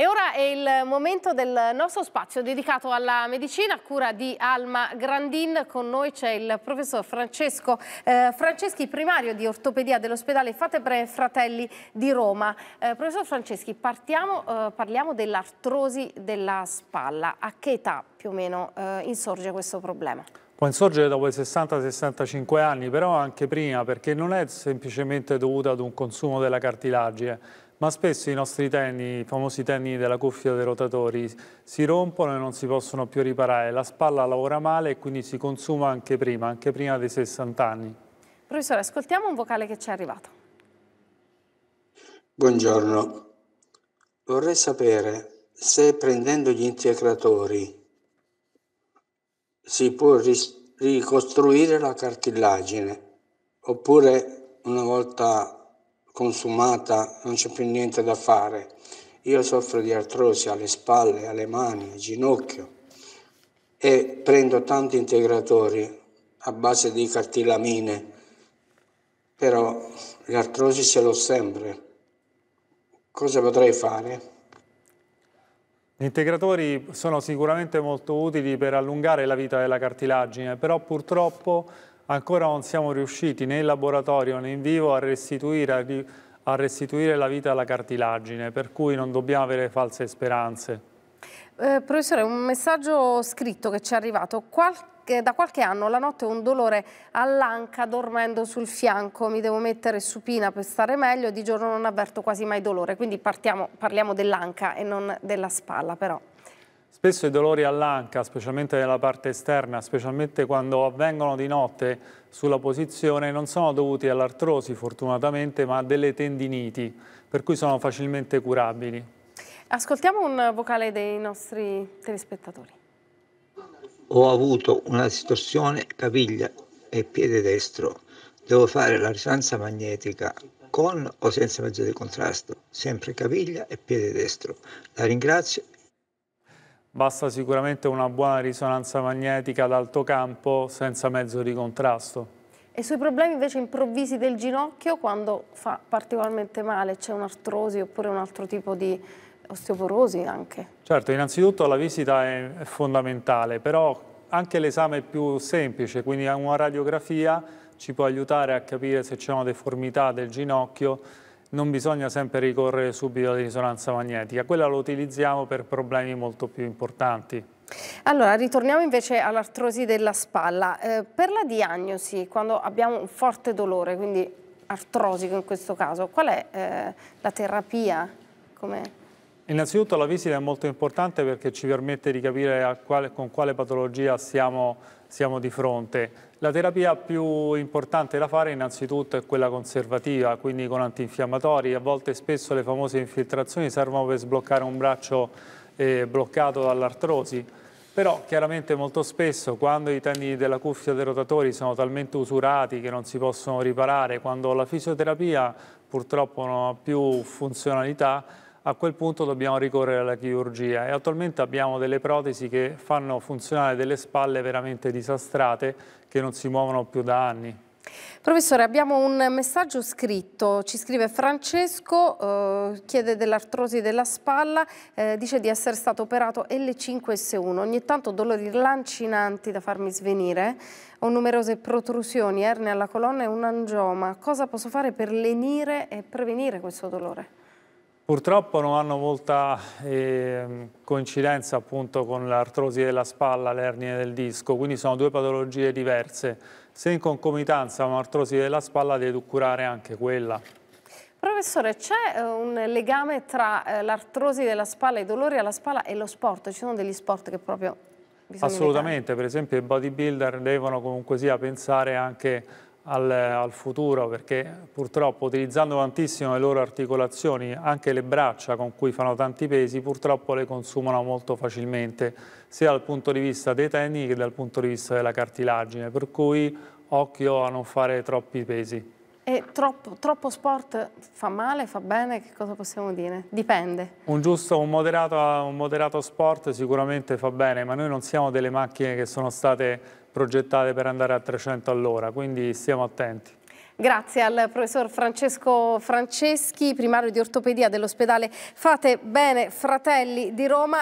E ora è il momento del nostro spazio dedicato alla medicina a cura di Alma Grandin. Con noi c'è il professor Francesco eh, Franceschi, primario di ortopedia dell'ospedale Fatebre Fratelli di Roma. Eh, professor Franceschi, partiamo, eh, parliamo dell'artrosi della spalla. A che età più o meno eh, insorge questo problema? Può insorgere dopo i 60-65 anni, però anche prima, perché non è semplicemente dovuta ad un consumo della cartilagine, ma spesso i nostri tenni, i famosi tenni della cuffia dei rotatori, si rompono e non si possono più riparare. La spalla lavora male e quindi si consuma anche prima, anche prima dei 60 anni. Professore, ascoltiamo un vocale che ci è arrivato. Buongiorno, vorrei sapere se prendendo gli integratori si può ricostruire la cartilagine oppure una volta consumata, non c'è più niente da fare. Io soffro di artrosi alle spalle, alle mani, al ginocchio e prendo tanti integratori a base di cartilamine, però l'artrosi ce l'ho sempre. Cosa potrei fare? Gli integratori sono sicuramente molto utili per allungare la vita della cartilagine, però purtroppo ancora non siamo riusciti né in laboratorio né in vivo a restituire, a restituire la vita alla cartilagine, per cui non dobbiamo avere false speranze. Eh, professore, un messaggio scritto che ci è arrivato. Qualche, da qualche anno la notte ho un dolore all'anca dormendo sul fianco, mi devo mettere supina per stare meglio, di giorno non avverto quasi mai dolore, quindi partiamo, parliamo dell'anca e non della spalla però. Spesso i dolori all'anca, specialmente nella parte esterna, specialmente quando avvengono di notte sulla posizione, non sono dovuti all'artrosi fortunatamente, ma a delle tendiniti, per cui sono facilmente curabili. Ascoltiamo un vocale dei nostri telespettatori. Ho avuto una distorsione caviglia e piede destro. Devo fare la risonanza magnetica con o senza mezzo di contrasto, sempre caviglia e piede destro. La ringrazio Basta sicuramente una buona risonanza magnetica ad alto campo senza mezzo di contrasto. E sui problemi invece improvvisi del ginocchio, quando fa particolarmente male, c'è un'artrosi oppure un altro tipo di osteoporosi anche? Certo, innanzitutto la visita è, fondamentale, però anche l'esame più semplice, quindi una radiografia, ci può aiutare a capire se c'è una deformità del ginocchio non bisogna sempre ricorrere subito alla risonanza magnetica, quella lo utilizziamo per problemi molto più importanti. Allora, ritorniamo invece all'artrosi della spalla. Eh, per la diagnosi, quando abbiamo un forte dolore, quindi artrosico in questo caso, qual è eh, la terapia? Come... Innanzitutto la visita è molto importante perché ci permette di capire quale, con quale patologia siamo, siamo di fronte. La terapia più importante da fare innanzitutto è quella conservativa, quindi con antinfiammatori. A volte spesso le famose infiltrazioni servono per sbloccare un braccio eh, bloccato dall'artrosi. Però chiaramente molto spesso quando i tendini della cuffia dei rotatori sono talmente usurati che non si possono riparare, quando la fisioterapia purtroppo non ha più funzionalità, a quel punto dobbiamo ricorrere alla chirurgia. E attualmente abbiamo delle protesi che fanno funzionare delle spalle veramente disastrate che non si muovono più da anni. Professore, abbiamo un messaggio scritto, ci scrive Francesco, eh, chiede dell'artrosi della spalla, eh, dice di essere stato operato L5S1, ogni tanto dolori lancinanti da farmi svenire, ho numerose protrusioni, erne alla colonna e un angioma, cosa posso fare per lenire e prevenire questo dolore? Purtroppo non hanno molta eh, coincidenza appunto con l'artrosi della spalla, l'ernia del disco, quindi sono due patologie diverse. Se in concomitanza un'artrosi della spalla devi curare anche quella. Professore, c'è eh, un legame tra eh, l'artrosi della spalla, i dolori alla spalla e lo sport? Ci sono degli sport che proprio Assolutamente, evitare? per esempio i bodybuilder devono comunque sia pensare anche al, al, futuro perché purtroppo utilizzando tantissimo le loro articolazioni, anche le braccia con cui fanno tanti pesi, purtroppo le consumano molto facilmente, sia dal punto di vista dei tenni che dal punto di vista della cartilagine, per cui occhio a non fare troppi pesi. E troppo, troppo, sport fa male, fa bene? Che cosa possiamo dire? Dipende. Un giusto, un moderato, un moderato sport sicuramente fa bene, ma noi non siamo delle macchine che sono state progettate per andare a 300 all'ora, quindi stiamo attenti. Grazie al professor Francesco Franceschi, primario di ortopedia dell'ospedale Fate Bene Fratelli di Roma.